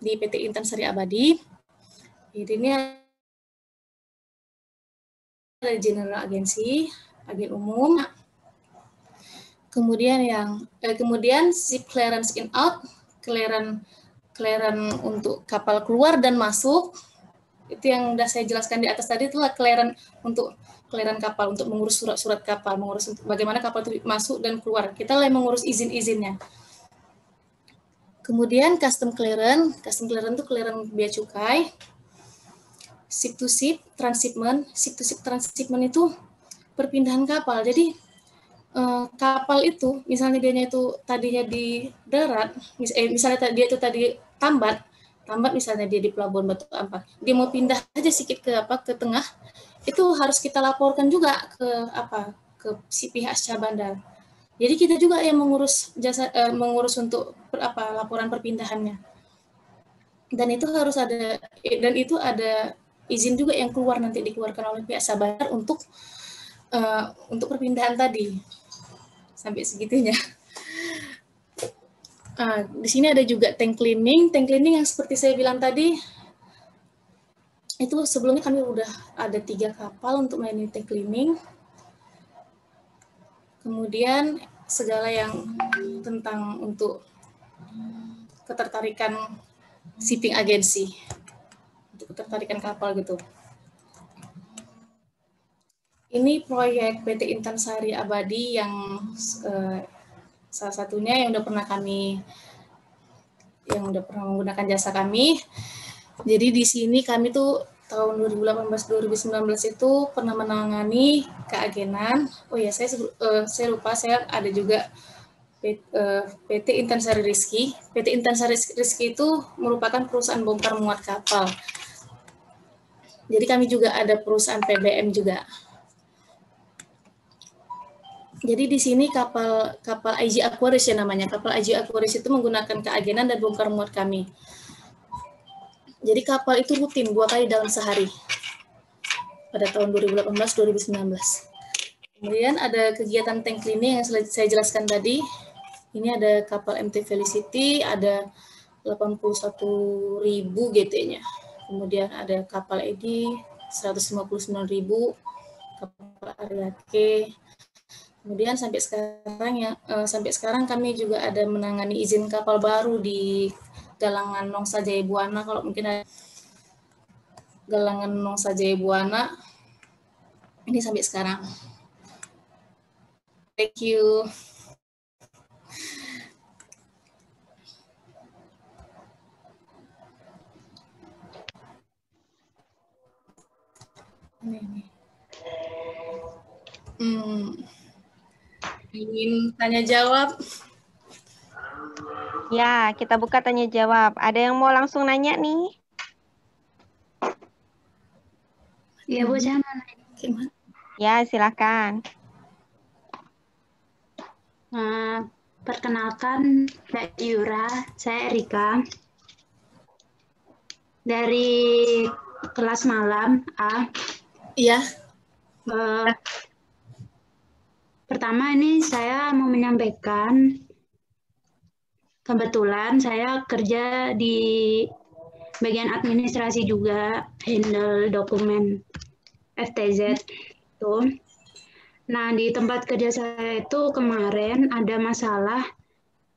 di PT Intan Sari Abadi. Jadi ini ada general agensi, agen umum. Kemudian yang eh, kemudian ship clearance in out, clearance clearance untuk kapal keluar dan masuk. Itu yang sudah saya jelaskan di atas tadi itulah clearance untuk clearance kapal untuk mengurus surat-surat kapal, mengurus bagaimana kapal itu masuk dan keluar. Kita lah mengurus izin-izinnya. Kemudian custom clearance, custom clearance itu clearance bea cukai. Ship to ship transshipment. Ship to ship transshipment itu perpindahan kapal. Jadi eh, kapal itu misalnya dia itu tadinya di darat mis eh, misalnya dia itu tadi tambat tambat misalnya dia di pelabuhan Batu Ampar dia mau pindah aja sedikit ke apa ke tengah itu harus kita laporkan juga ke apa ke si pihak syah bandar jadi kita juga yang mengurus jasa eh, mengurus untuk per, apa laporan perpindahannya dan itu harus ada dan itu ada izin juga yang keluar nanti dikeluarkan oleh pihak Sabar untuk uh, untuk perpindahan tadi sampai segitunya. Uh, di sini ada juga tank cleaning, tank cleaning yang seperti saya bilang tadi itu sebelumnya kami udah ada tiga kapal untuk main tank cleaning. Kemudian segala yang tentang untuk ketertarikan shipping agensi ketertarikan kapal gitu. Ini proyek PT Intan Sari Abadi yang uh, salah satunya yang udah pernah kami yang udah pernah menggunakan jasa kami. Jadi di sini kami tuh tahun 2018-2019 itu pernah menangani keagenan. Oh ya, saya uh, saya lupa saya ada juga PT eh, Intansari Rizki. PT Intansari Rizki itu merupakan perusahaan bongkar muat kapal. Jadi kami juga ada perusahaan PBM juga. Jadi di sini kapal kapal IG Aquarius ya namanya. Kapal IG Aquarius itu menggunakan keagenan dan bongkar muat kami. Jadi kapal itu rutin dua kali dalam sehari pada tahun 2018-2019. Kemudian ada kegiatan tank cleaning yang saya jelaskan tadi. Ini ada kapal MT Felicity, ada 81.000 GT-nya kemudian ada kapal Edi 159.000 kapal Ariake kemudian sampai sekarang ya sampai sekarang kami juga ada menangani izin kapal baru di galangan Nongsa Buana kalau mungkin ada galangan Nongsa Buana ini sampai sekarang thank you Hmm. Ingin tanya jawab? Ya, kita buka tanya jawab. Ada yang mau langsung nanya nih? Ya, Bu, saya Ya, silakan. Uh, perkenalkan, Mbak Yura, saya Erika. Dari kelas malam A Iya. Uh, pertama ini saya mau menyampaikan kebetulan saya kerja di bagian administrasi juga handle dokumen FTZ itu. Nah di tempat kerja saya itu kemarin ada masalah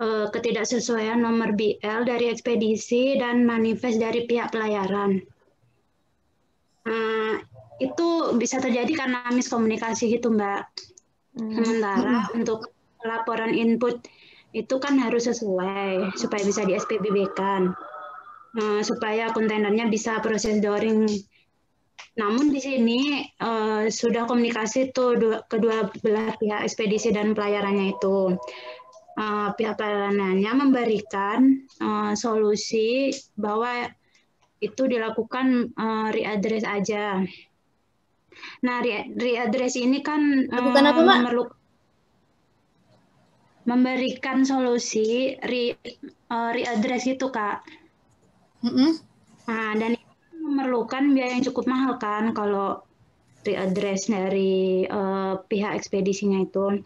uh, ketidaksesuaian nomor BL dari ekspedisi dan manifest dari pihak pelayaran. Nah, itu bisa terjadi karena miskomunikasi gitu Mbak. Hmm. Sementara hmm. untuk laporan input itu kan harus sesuai supaya bisa di SPBB kan. Uh, supaya kontainernya bisa proses doring. Namun di sini uh, sudah komunikasi tuh dua, kedua belah pihak ekspedisi dan pelayarannya itu. Uh, pihak pelayarannya memberikan uh, solusi bahwa itu dilakukan uh, readdress aja Nah, readdress ini kan Bukan apa, Mbak? Memerluk memberikan solusi re, uh, readdress itu, Kak. Mm -hmm. Nah, dan itu memerlukan biaya yang cukup mahal kan kalau readdress dari uh, pihak ekspedisinya itu.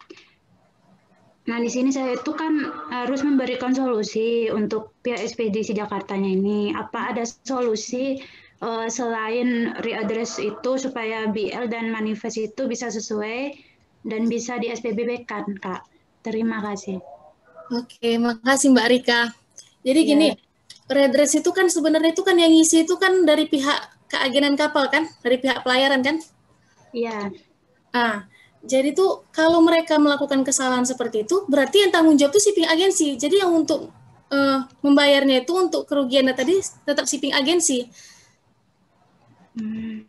Nah, di sini saya itu kan harus memberikan solusi untuk pihak ekspedisi Jakartanya ini. Apa ada solusi uh, selain readdress itu supaya BL dan manifest itu bisa sesuai dan bisa di SPBB kan, Kak? Terima kasih. Oke, makasih Mbak Rika. Jadi ya. gini, redress itu kan sebenarnya itu kan yang ngisi itu kan dari pihak keagenan kapal kan, dari pihak pelayaran kan? Iya. Ah, jadi tuh kalau mereka melakukan kesalahan seperti itu, berarti yang tanggung jawab itu shipping agensi. Jadi yang untuk uh, membayarnya itu untuk kerugian tadi tetap shipping agensi. Hmm.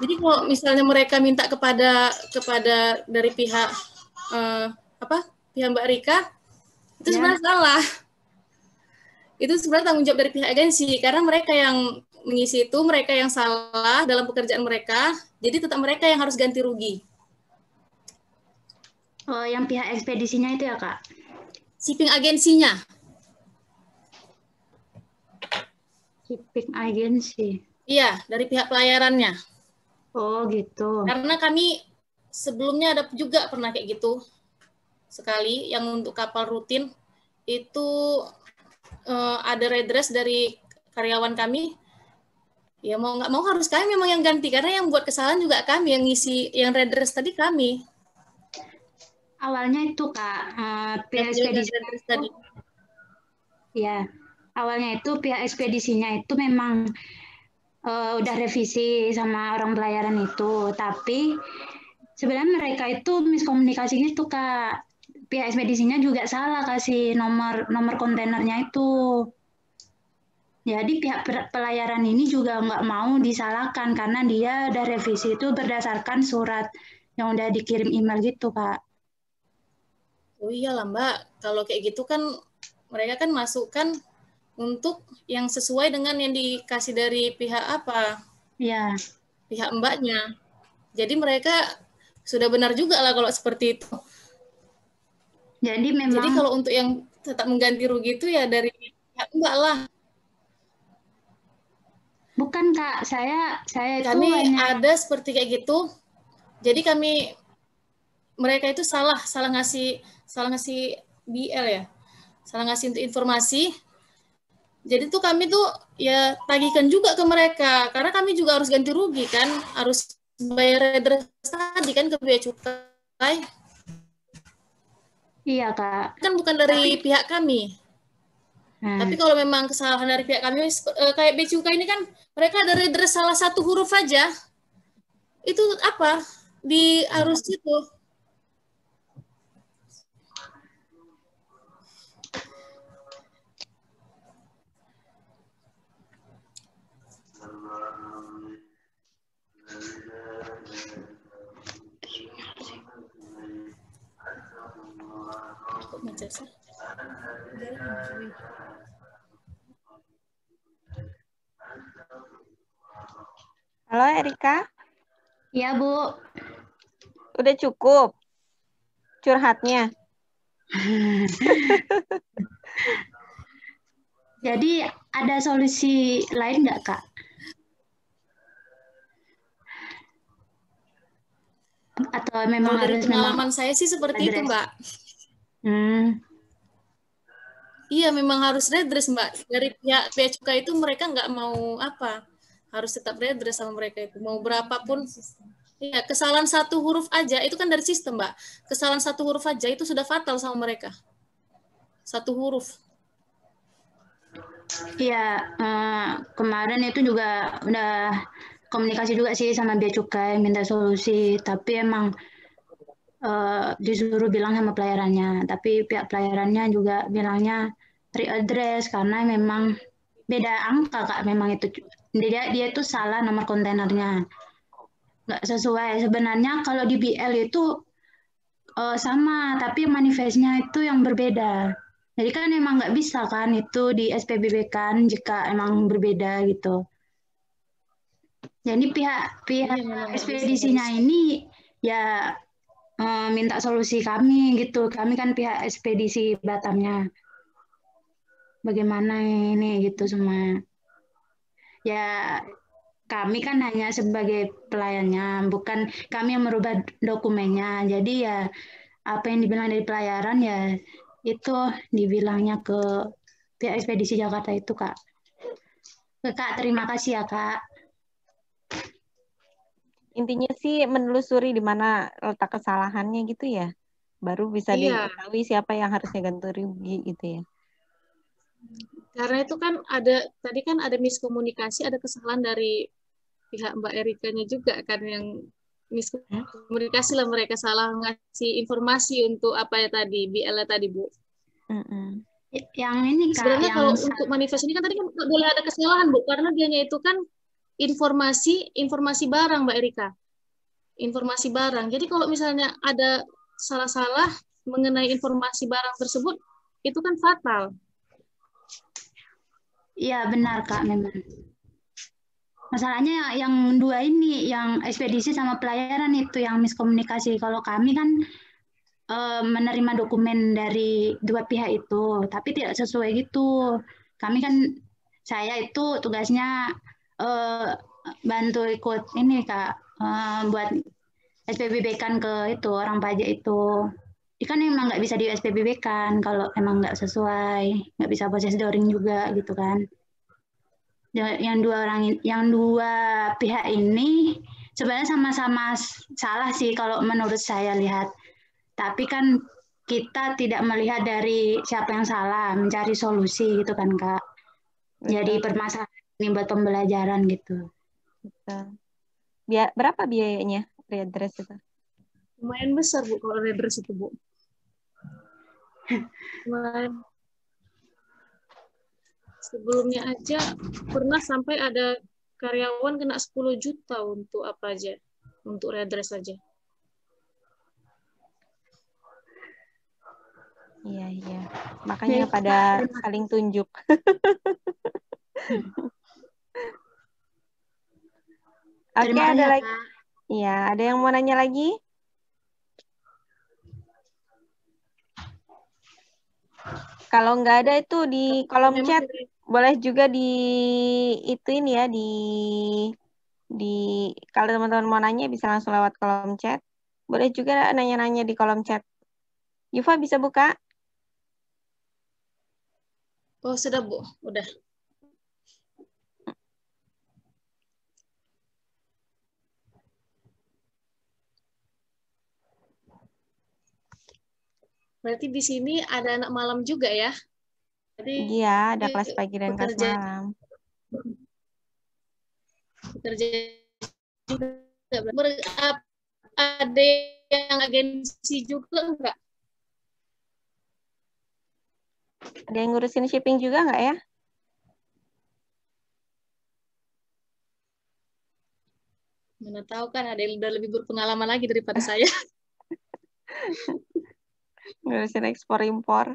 Jadi kalau misalnya mereka minta kepada kepada dari pihak uh, apa pihak Mbak Rika, itu ya. sebenarnya salah. Itu sebenarnya tanggung jawab dari pihak agensi karena mereka yang mengisi itu mereka yang salah dalam pekerjaan mereka, jadi tetap mereka yang harus ganti rugi. Oh, yang pihak ekspedisinya itu ya, Kak? Shipping agensinya. Shipping agensi. Iya, dari pihak pelayarannya. Oh, gitu. Karena kami sebelumnya ada juga pernah kayak gitu. Sekali yang untuk kapal rutin. Itu uh, ada redress dari karyawan kami. Ya mau nggak mau harus kami memang yang ganti karena yang buat kesalahan juga kami yang ngisi yang redress tadi kami. Awalnya itu kak uh, pihak ya awalnya itu pihak ekspedisinya itu memang uh, udah revisi sama orang pelayaran itu. Tapi sebenarnya mereka itu miskomunikasi gitu kak pihak ekspedisinya juga salah kasih nomor nomor kontainernya itu jadi pihak pelayaran ini juga nggak mau disalahkan karena dia udah revisi itu berdasarkan surat yang udah dikirim email gitu, Pak. Oh iya lah Mbak, kalau kayak gitu kan mereka kan masukkan untuk yang sesuai dengan yang dikasih dari pihak apa? Iya. Pihak Mbaknya. Jadi mereka sudah benar juga lah kalau seperti itu. Jadi memang. Jadi kalau untuk yang tetap mengganti rugi itu ya dari pihak Mbak lah. Bukan kak, saya saya kami itu hanya... ada seperti kayak gitu. Jadi kami mereka itu salah salah ngasih salah ngasih BL ya, salah ngasih untuk informasi. Jadi tuh kami tuh ya tagihkan juga ke mereka karena kami juga harus ganti rugi kan, harus bayar redress tadi kan ke bea cukai. Iya kak. Kan bukan dari Tapi... pihak kami. Hmm. Tapi kalau memang kesalahan dari pihak kami eh, kayak becuka ini kan mereka dari redress salah satu huruf aja itu apa di arus itu Halo Erika. Iya, Bu. Udah cukup curhatnya. Jadi ada solusi lain nggak, Kak? Atau memang Kalau harus pengalaman memang saya sih seperti itu, Mbak. Hmm. Iya, memang harus redress, Mbak. Dari pihak cukai itu mereka nggak mau apa, harus tetap redress sama mereka itu. Mau berapapun, ya kesalahan satu huruf aja, itu kan dari sistem, Mbak. Kesalahan satu huruf aja itu sudah fatal sama mereka. Satu huruf. Iya, eh, kemarin itu juga udah komunikasi juga sih sama bea cukai, minta solusi. Tapi emang uh, disuruh bilang sama pelayarannya, tapi pihak pelayarannya juga bilangnya readdress karena memang beda angka kak. Memang itu dia dia itu salah nomor kontainernya. Nggak sesuai. Sebenarnya kalau di BL itu uh, sama tapi manifestnya itu yang berbeda. Jadi kan emang nggak bisa kan itu di SPBB kan jika emang berbeda gitu. Jadi pihak pihak ya, ekspedisinya ini ya uh, minta solusi kami gitu kami kan pihak ekspedisi Batamnya bagaimana ini gitu semua ya kami kan hanya sebagai pelayannya bukan kami yang merubah dokumennya jadi ya apa yang dibilang dari pelayaran ya itu dibilangnya ke pihak ekspedisi Jakarta itu kak. Kak terima kasih ya kak. Intinya sih menelusuri di mana letak kesalahannya gitu ya. Baru bisa iya. diketahui siapa yang harusnya ganti rugi gitu ya. Karena itu kan ada tadi kan ada miskomunikasi, ada kesalahan dari pihak Mbak Erikanya juga kan yang miskomunikasi lah mereka salah ngasih informasi untuk apa ya tadi BL tadi Bu. Mm -mm. Yang ini kak, sebenarnya yang kalau untuk manifest ini kan tadi kan boleh ada kesalahan Bu karena dianya itu kan informasi informasi barang Mbak Erika. Informasi barang. Jadi kalau misalnya ada salah-salah mengenai informasi barang tersebut itu kan fatal. Iya benar kak memang. Masalahnya yang dua ini, yang ekspedisi sama pelayaran itu yang miskomunikasi. Kalau kami kan e, menerima dokumen dari dua pihak itu, tapi tidak sesuai gitu. Kami kan saya itu tugasnya e, bantu ikut ini kak e, buat SPBB kan ke itu orang pajak itu. Ikan emang nggak bisa di SPBB kan kalau emang nggak sesuai nggak bisa proses doring juga gitu kan. Yang dua orang yang dua pihak ini sebenarnya sama-sama salah sih kalau menurut saya lihat. Tapi kan kita tidak melihat dari siapa yang salah mencari solusi gitu kan kak. Jadi permasalahan ini buat pembelajaran gitu. Betul. Biar, berapa biayanya redress itu? Lumayan besar bu kalau redress itu bu. Sebelumnya aja pernah sampai ada karyawan kena 10 juta untuk apa aja? Untuk redress aja. Iya iya. Makanya pada saling tunjuk Oke, okay, ada lagi. Iya, ada yang mau nanya lagi? Kalau nggak ada itu di kolom chat boleh juga di itu ini ya di di kalau teman-teman mau nanya bisa langsung lewat kolom chat. Boleh juga nanya-nanya di kolom chat. Yufa bisa buka? Oh, sudah, Bu. Udah. Berarti di sini ada anak malam juga ya? Jadi, iya, ada kelas pagi dan kelas malam. Bekerja juga. Ada yang agensi juga enggak? Ada yang ngurusin shipping juga enggak ya? Mana tahu kan ada yang udah lebih berpengalaman lagi daripada saya. ngurusin ekspor impor.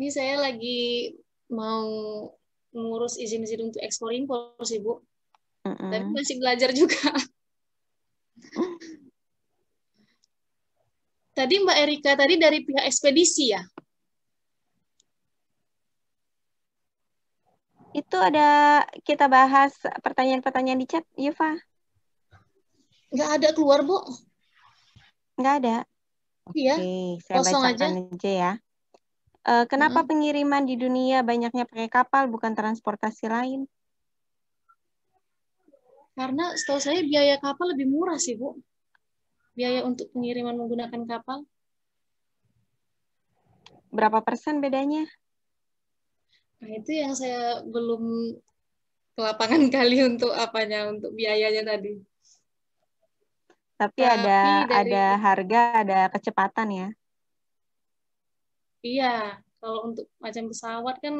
Ini saya lagi mau ngurus izin-izin untuk ekspor impor sih bu. Mm -mm. tapi masih belajar juga. Tadi mbak Erika tadi dari pihak ekspedisi ya? Itu ada kita bahas pertanyaan-pertanyaan di chat Yufa Nggak ada keluar, Bu. Nggak ada? Iya, saya kosong aja. aja ya. Uh, kenapa hmm. pengiriman di dunia banyaknya pakai kapal bukan transportasi lain? Karena setahu saya biaya kapal lebih murah sih, Bu. Biaya untuk pengiriman menggunakan kapal. Berapa persen bedanya? Nah, itu yang saya belum ke lapangan kali untuk apanya, untuk biayanya tadi. Tapi, Tapi ada dari... ada harga, ada kecepatan ya. Iya, kalau untuk macam pesawat kan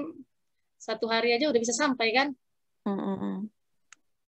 satu hari aja udah bisa sampai kan. Mm -mm.